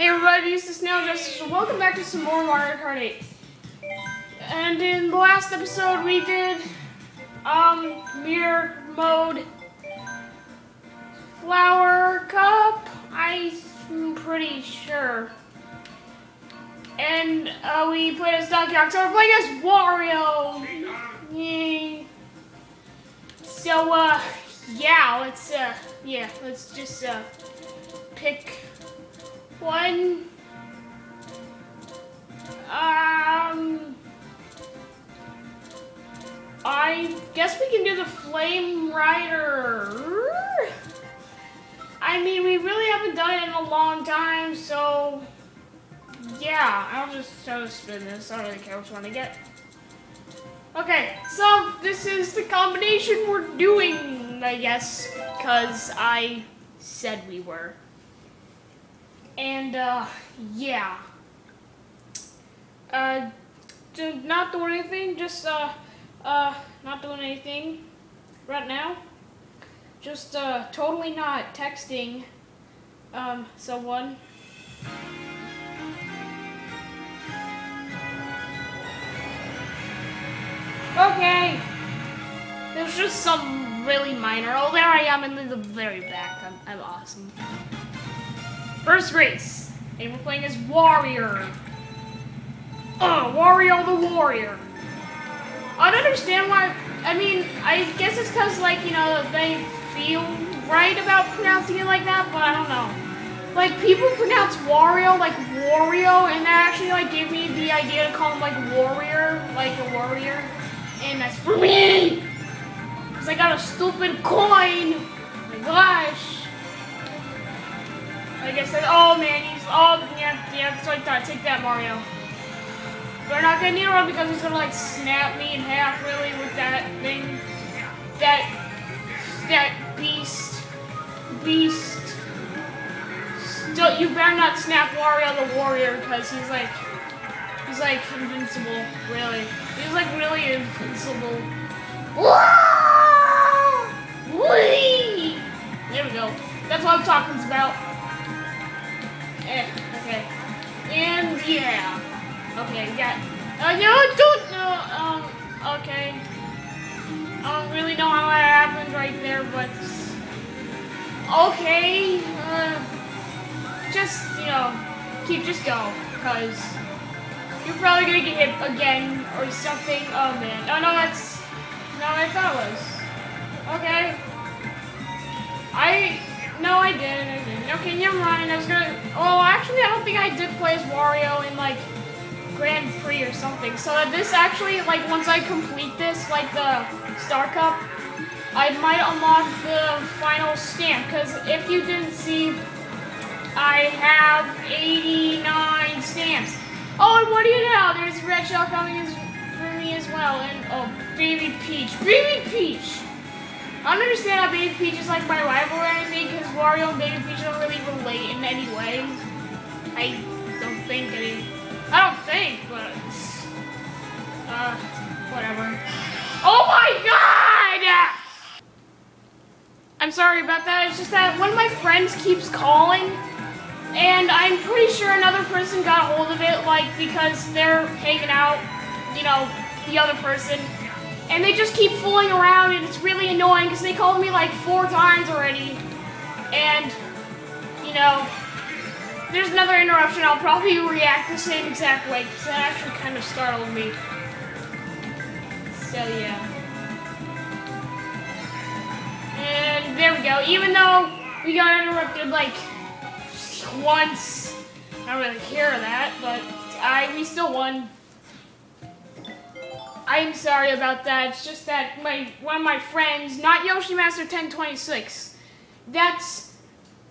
Hey everybody, this is Snail Justice. Welcome back to some more Mario Kart 8. And in the last episode we did um mirror mode flower cup. I'm pretty sure. And uh, we played as Donkey Kong, so we're playing as Wario. Yay. So uh yeah, let's uh yeah, let's just uh pick one. Um, I guess we can do the Flame Rider. I mean, we really haven't done it in a long time, so yeah, I'll just try to spin this. I don't really care which one I get. Okay, so this is the combination we're doing, I guess, because I said we were. And, uh, yeah. Uh, not doing anything, just, uh, uh, not doing anything right now. Just, uh, totally not texting, um, someone. Okay. There's just some really minor. Oh, there I am in the very back. I'm, I'm awesome. First race. And we're playing as Warrior. Oh, Wario the Warrior. I don't understand why. I mean, I guess it's because, like, you know, they feel right about pronouncing it like that, but I don't know. Like, people pronounce Wario like Wario, and that actually, like, gave me the idea to call him, like, Warrior, like a warrior. And that's for me! Because I got a stupid coin! Oh my gosh! I said, oh man, he's, oh, yeah, yeah, that's what I thought. Take that, Mario. We're not getting near him because he's gonna, like, snap me in half, really, with that thing. That, that beast, beast. Still, you better not snap Wario the Warrior, because he's, like, he's, like, invincible, really. He's, like, really invincible. Whoa! Whee! There we go. That's what I'm talking about. Eh, okay. And yeah. Okay, got. Uh, no, don't know. Um, okay. I don't really know how that happened right there, but. Okay. Uh, just, you know, keep, just go. Because you're probably gonna get hit again or something. Oh man. Oh no, that's. not what I thought it was. Okay. I no, I didn't. I didn't. Okay, never mind. I was gonna. Well, actually, I don't think I did play as Wario in like Grand Prix or something. So uh, this actually, like, once I complete this, like the Star Cup, I might unlock the final stamp. Because if you didn't see, I have 89 stamps. Oh, and what do you know? There's Red Shell coming in for me as well. And oh, Baby Peach, Baby Peach. I don't understand how Baby Peach is like my rival or anything, because Wario and Baby Peach don't really relate in any way. I don't think any. I don't think, but uh, whatever. Oh my God! I'm sorry about that. It's just that one of my friends keeps calling, and I'm pretty sure another person got a hold of it, like because they're hanging out, you know, the other person and they just keep fooling around, and it's really annoying because they called me like four times already. And, you know, there's another interruption. I'll probably react the same exact way because that actually kind of startled me. So, yeah. And there we go. Even though we got interrupted like once, I don't really care that, but I we still won. I'm sorry about that. It's just that my one of my friends, not Yoshi Master 1026, that's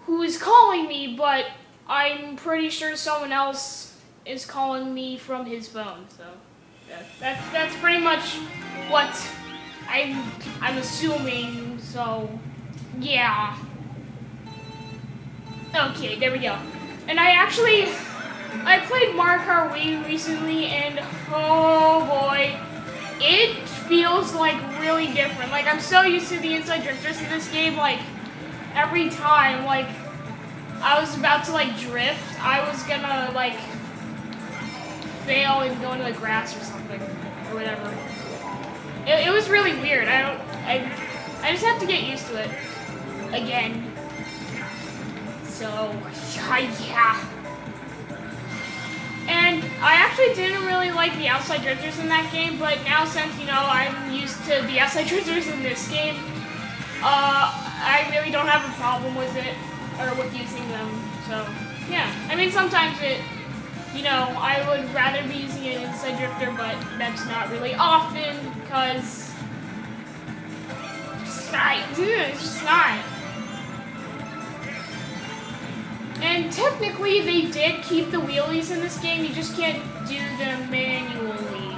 who is calling me, but I'm pretty sure someone else is calling me from his phone. So that, that that's pretty much what I'm I'm assuming. So yeah. Okay, there we go. And I actually I played Mario Kart Wii recently, and oh boy it feels like really different. Like I'm so used to the inside drifters in this game, like every time, like I was about to like drift, I was gonna like fail and go into the grass or something or whatever. It, it was really weird. I don't. I. I just have to get used to it again. So yeah. I actually didn't really like the outside drifters in that game, but now since you know I'm used to the outside drifters in this game, uh, I really don't have a problem with it or with using them. So yeah. I mean sometimes it you know, I would rather be using an inside drifter, but that's not really often, because it's not, it's just not. And technically, they did keep the wheelies in this game, you just can't do them manually.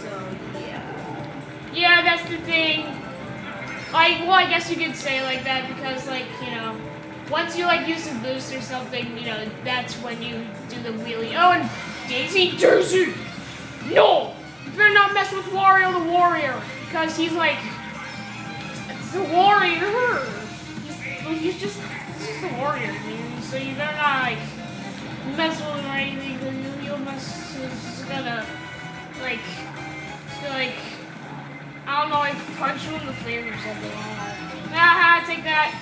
So, yeah. Yeah, that's the thing. Like, well, I guess you could say like that, because, like, you know, once you like use a boost or something, you know, that's when you do the wheelie. Oh, and Daisy, Daisy, no, you better not mess with Wario the Warrior because he's like, it's the. He's, he's just, he's just a warrior, dude. So you better not like mess with him or anything because you'll mess. It's gonna like, it's gonna like, I don't know, like punch you in the face or something. Ah, take that.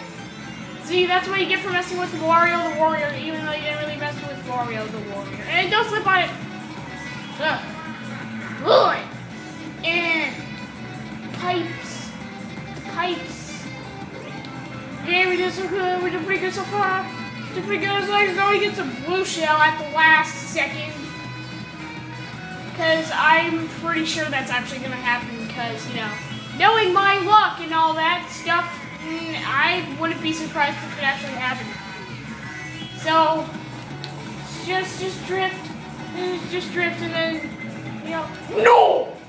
See, that's what you get for messing with Wario the Warrior, even though you didn't really mess with Wario the Warrior. And don't slip on it! Ugh. Good! And. Pipes. So good. We did pretty good so far. We did pretty good. So I know he gets a blue shell at the last second. Because I'm pretty sure that's actually going to happen because, you know, knowing my luck and all that stuff, Mm, I wouldn't be surprised if it actually happened. So, just, just drift, just drift and then, you know. No! No!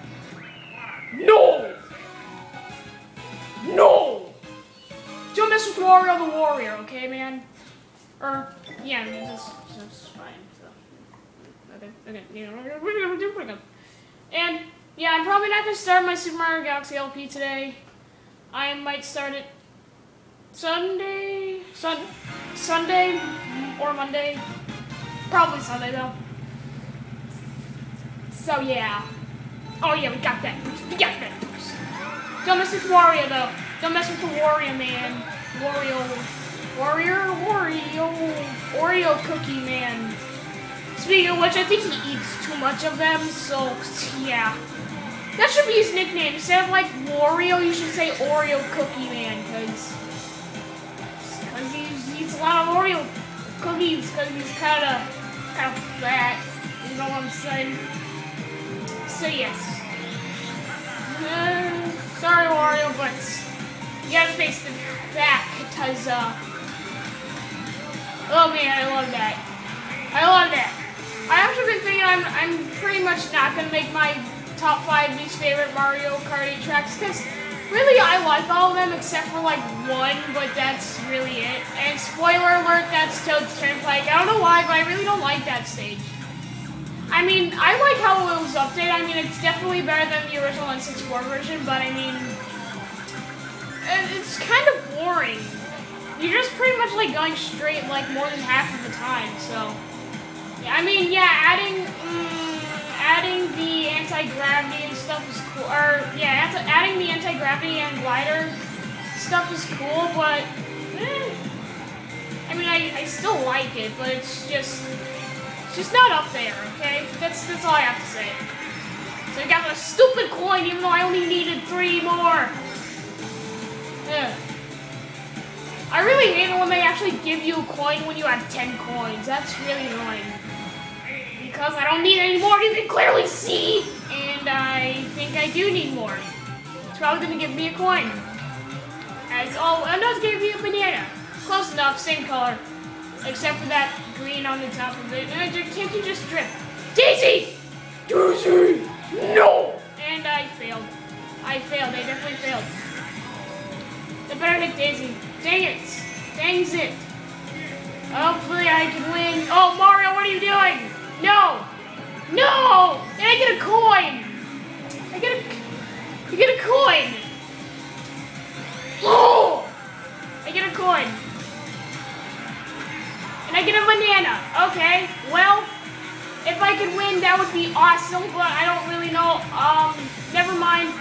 The okay, man? Or, yeah, that's, that's fine, so. Okay, okay, you know, we're gonna do good. And, yeah, I'm probably not gonna start my Super Mario Galaxy LP today. I might start it Sunday, sun, Sunday or Monday, probably Sunday though. So yeah. Oh yeah, we got that. We got that. Don't mess with Wario though. Don't mess with the Wario man. Wario, Warrior, Wario, Oreo cookie man. Speaking of which, I think he eats too much of them, so yeah. That should be his nickname. Instead of like Wario, you should say Oreo Cookie Man, because he eats a lot of Oreo cookies because he's kind of kind of fat. You know what I'm saying? So yes. Uh, sorry, Wario, but you gotta face the fact because uh. Oh man, I love that. I love that. I actually been thinking I'm I'm pretty much not gonna make my top five least favorite Mario Kart 8 tracks because really I like all of them except for like one, but that's really it. And spoiler alert, that's Toad's Turnpike. I don't know why, but I really don't like that stage. I mean, I like how it was updated. I mean, it's definitely better than the original N64 version, but I mean, it's kind of boring. You're just pretty much like going straight like more than half of the time, so. Yeah, I mean, yeah, adding, mm, adding the anti-gravity and stuff is cool. Or, yeah, adding the anti-gravity and glider stuff is cool, but, eh, I mean, I, I still like it, but it's just, it's just not up there, okay? That's, that's all I have to say. So I got a stupid coin, even though I only needed three more. Yeah. I really hate it when they actually give you a coin when you have 10 coins. That's really annoying because I don't need any more, you can clearly see. And I think I do need more. It's probably gonna give me a coin. As oh, and it's gonna be a banana. Close enough, same color. Except for that green on the top of it. Uh, can't you just drip? Daisy! Daisy! No! And I failed. I failed. I definitely failed. I better hit Daisy. Dang it! Dang's it! Hopefully I can win. Oh, Mario, what are you doing? No! No! And I get a coin! I get a... I get a coin! Oh! I get a coin. And I get a banana. Okay, well, if I could win, that would be awesome, but I don't really know. Um, never mind.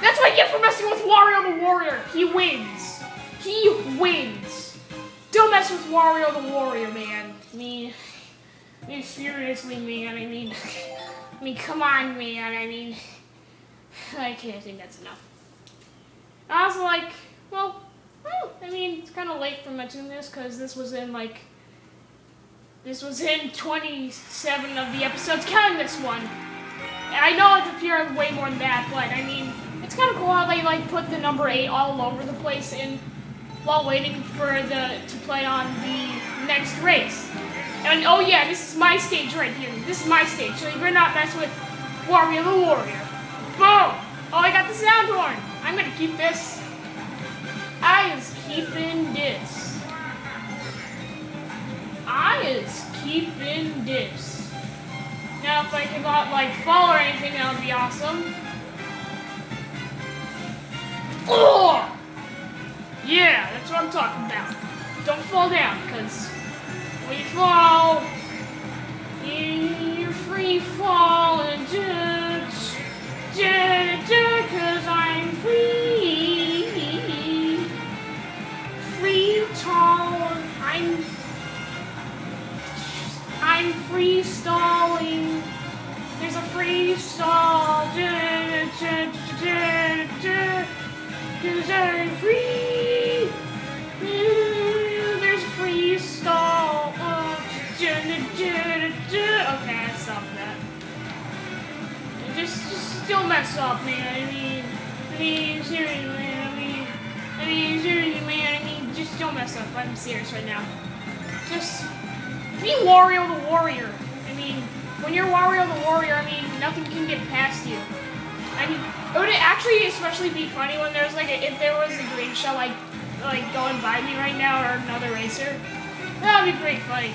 That's what I get for messing with Wario the Warrior. He wins. He wins. Don't mess with Wario the Warrior, man. I mean, I mean seriously, man. I mean, I mean, come on, man. I mean, I can't think that's enough. I was like, well, well I mean, it's kind of late for mentioning this because this was in like this was in 27 of the episodes, counting this one. I know it's appeared way more than that, but I mean, it's kind of cool how they like put the number 8 all over the place in while waiting for the to play on the next race. And oh yeah, this is my stage right here. This is my stage, so you better not mess with Wario the Warrior. Boom! Oh, I got the sound horn. I'm gonna keep this. I is keeping this. I is keeping this. Now, if I could not, like, fall or anything, that would be awesome. Oh! Yeah, that's what I'm talking about. Don't fall down, because when you fall, you're free falling. Because I'm free. Free tall. I'm I'm freestalling. There's a freestall. Cause I'm free. Don't mess up, man. I mean, I mean, seriously, man. I mean, I mean, seriously, man. I mean, just don't mess up. I'm serious right now. Just. Be Wario the Warrior. I mean, when you're Wario the Warrior, I mean, nothing can get past you. I mean, it would actually especially be funny when there's like, a, if there was a green shell like, like going by me right now or another racer. That would be great funny.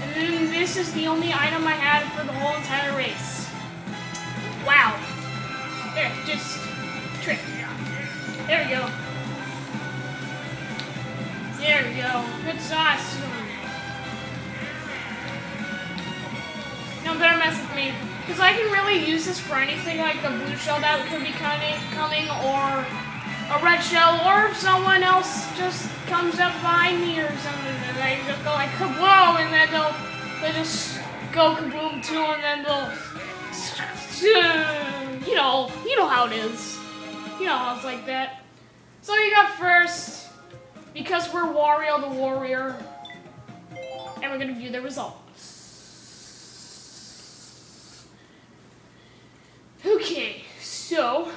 And then this is the only item I had for the whole entire race. Wow. There, just trick. There we go. There we go. Good sauce. No, better mess with me. Because I can really use this for anything, like the blue shell that could be coming, coming, or a red shell, or if someone else just comes up behind me or something, and I just go like kaboom, and then they'll, they just go kaboom too, and then they'll, you know, you know how it is. You know how it's like that. So you got first. Because we're Wario the Warrior, and we're gonna view the results. Okay, so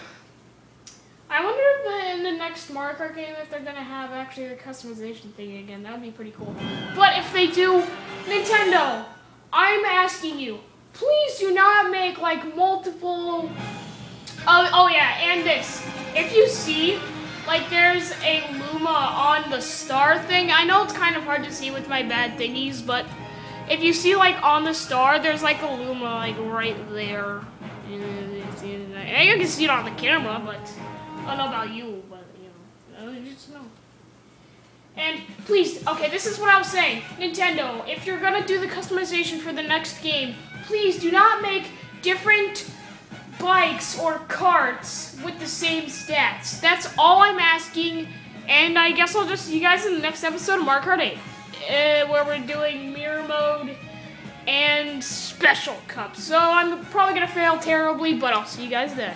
I wonder if in the next Mario Kart game if they're gonna have actually the customization thing again. That would be pretty cool. But if they do, Nintendo, I'm asking you, please do not make like multiple. Oh, oh yeah, and this. If you see like there's a Luma on the star thing. I know it's kind of hard to see with my bad thingies, but if you see like on the star, there's like a Luma like right there. And you can see it on the camera, but I don't know about you, but you know, just know. And please, okay, this is what I was saying. Nintendo, if you're gonna do the customization for the next game, please do not make different bikes or carts with the same stats. That's all I'm asking. And I guess I'll just see you guys in the next episode of Mario Kart 8, uh, where we're doing mirror mode and special cups. So I'm probably gonna fail terribly, but I'll see you guys then.